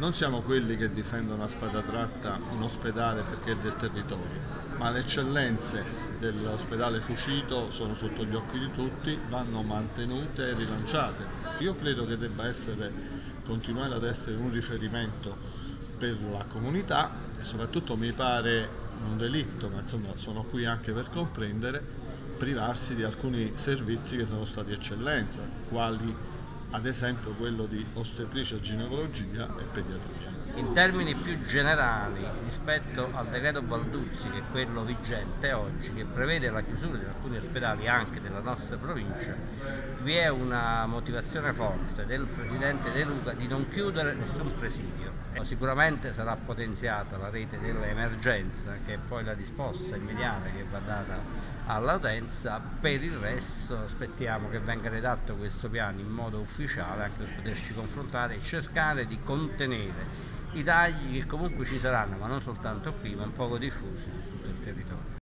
non siamo quelli che difendono a spada tratta un ospedale perché è del territorio, ma le eccellenze dell'ospedale Fucito sono sotto gli occhi di tutti, vanno mantenute e rilanciate. Io credo che debba essere, continuare ad essere un riferimento per la comunità e soprattutto mi pare un delitto, ma insomma sono qui anche per comprendere, privarsi di alcuni servizi che sono stati eccellenza, quali ad esempio quello di ostetricia, ginecologia e pediatria. In termini più generali rispetto al decreto Balduzzi che è quello vigente oggi che prevede la chiusura di alcuni ospedali anche della nostra provincia vi è una motivazione forte del Presidente De Luca di non chiudere nessun presidio. Sicuramente sarà potenziata la rete dell'emergenza che è poi la risposta immediata che va data all'utenza, per il resto aspettiamo che venga redatto questo piano in modo ufficiale anche per poterci confrontare e cercare di contenere i tagli che comunque ci saranno, ma non soltanto qui, ma un poco diffusi su tutto il territorio.